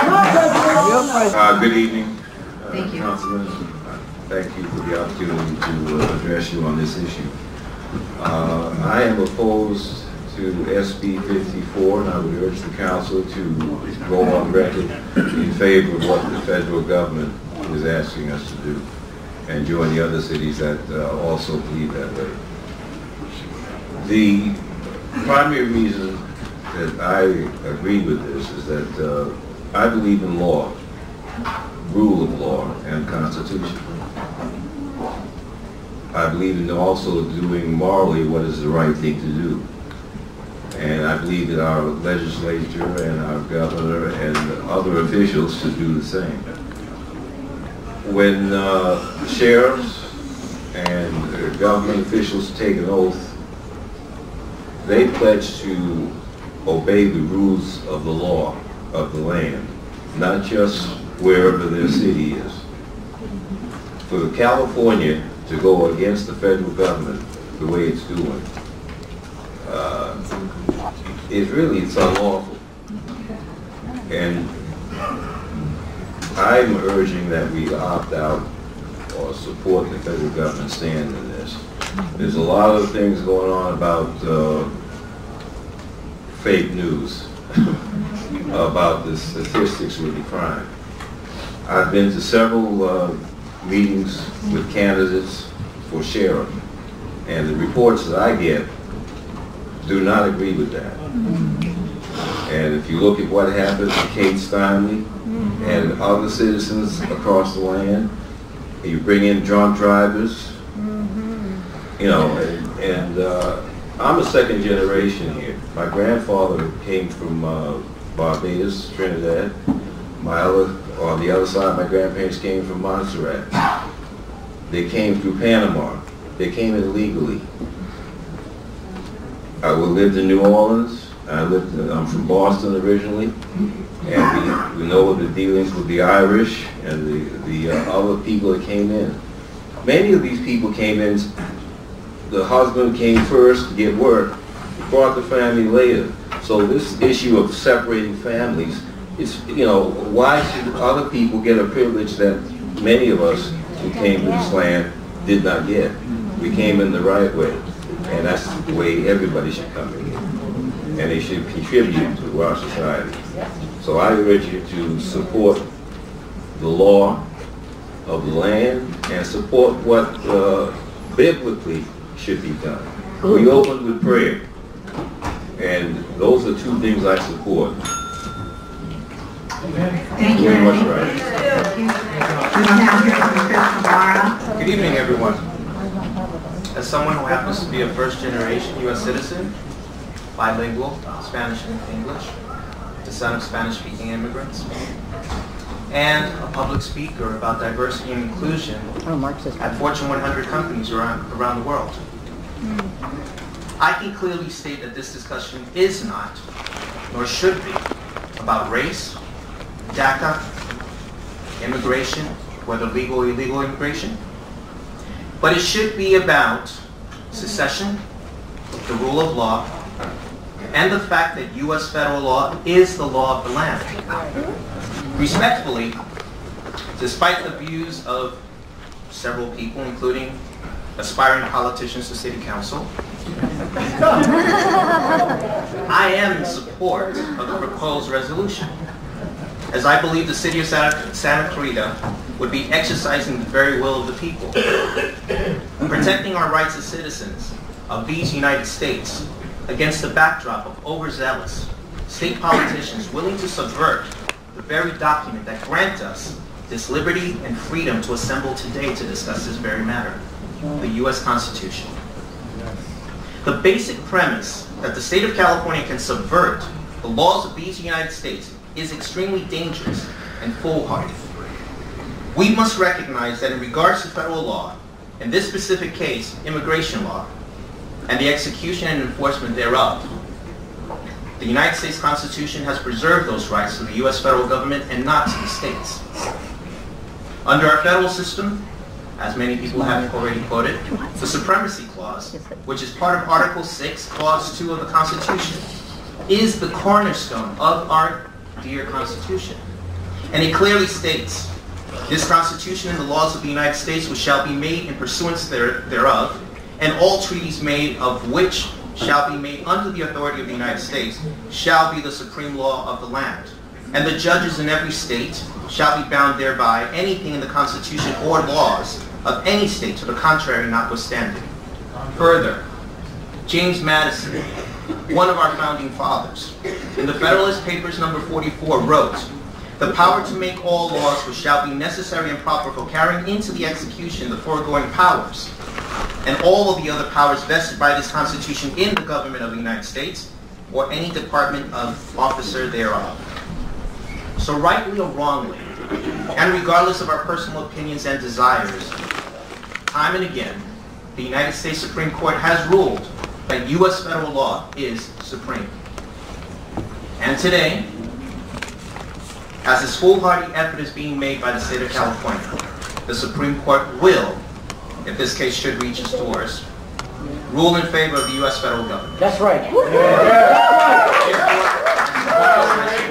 Uh, good evening. uh, Thank you. Councilman. Thank you for the opportunity to uh, address you on this issue. Uh, I am opposed to SB 54, and I would urge the council to go on record in favor of what the federal government is asking us to do, and join the other cities that uh, also believe that way. The primary reason that I agree with this is that uh, I believe in law, rule of law, and constitution. I believe in also doing morally what is the right thing to do. And I believe that our legislature and our governor and other officials should do the same. When uh, sheriffs and government officials take an oath, they pledge to obey the rules of the law of the land, not just wherever their city is. For California to go against the federal government the way it's doing, uh, really, it's unlawful. And I'm urging that we opt out or support the federal government stand in this. There's a lot of things going on about uh, fake news about the statistics with the crime. I've been to several uh, meetings with candidates for sheriff, and the reports that I get do not agree with that. And if you look at what happened to Kate Steinle and other citizens across the land, and you bring in drunk drivers, you know, and, and uh, I'm a second generation here. My grandfather came from uh, Barbados, Trinidad. My other, on the other side, my grandparents came from Montserrat. They came through Panama. They came illegally. I lived in New Orleans. I lived, in- I'm from Boston originally. And we, we know the dealings with the Irish and the, the uh, other people that came in. Many of these people came in, the husband came first to get work, brought the family later. So this issue of separating families is, you know, why should other people get a privilege that many of us who came to this land did not get? We came in the right way, and that's the way everybody should come in. And they should contribute to our society. So I urge you to support the law of the land and support what uh, biblically should be done. We open with prayer, and those are two things I support. Thank you. Very much right. We will now hear from Chris Navarro. Good evening, everyone. As someone who happens to be a first-generation U.S. citizen, bilingual, Spanish and English, the son of Spanish-speaking immigrants, and a public speaker about diversity and inclusion Oh, at Fortune 100 companies around, around the world. Hmm. I can clearly state that this discussion is not, nor should be, about race, DACA, immigration, whether legal or illegal immigration, but it should be about secession, the rule of law, and the fact that U.S. federal law is the law of the land. Respectfully, despite the views of several people, including aspiring politicians to city council, I am in support of the proposed resolution, as I believe the city of Santa Santa Clarita would be exercising the very will of the people, protecting our rights as citizens of these United States against the backdrop of overzealous state politicians willing to subvert the very document that grants us this liberty and freedom to assemble today to discuss this very matter, the U.S. Constitution. The basic premise that the state of California can subvert the laws of these United States is extremely dangerous and foolhardy. We must recognize that in regards to federal law, in this specific case, immigration law, and the execution and enforcement thereof, the United States Constitution has preserved those rights to the U.S. federal government and not to the states. Under our federal system, as many people have already quoted, the Supremacy Clause, which is part of Article 6, Clause 2 of the Constitution, is the cornerstone of our dear Constitution. And it clearly states, this Constitution and the laws of the United States which shall be made in pursuance there- thereof, and all treaties made of which shall be made under the authority of the United States, shall be the supreme law of the land. And the judges in every state shall be bound thereby, anything in the Constitution or laws of any state to the contrary notwithstanding. Further, James Madison, one of our founding fathers, in the Federalist Papers number 44 wrote, "The power to make all laws which shall be necessary and proper for carrying into the execution the foregoing powers, and all of the other powers vested by this Constitution in the government of the United States, or any department of officer thereof." So rightly or wrongly, and regardless of our personal opinions and desires, time and again, the United States Supreme Court has ruled that U.S. federal law is supreme. And today, as this foolhardy effort is being made by the state of California, the Supreme Court will, if this case should reach its doors, rule in favor of the U.S. federal government. That's right. Yeah. Yeah. Yeah.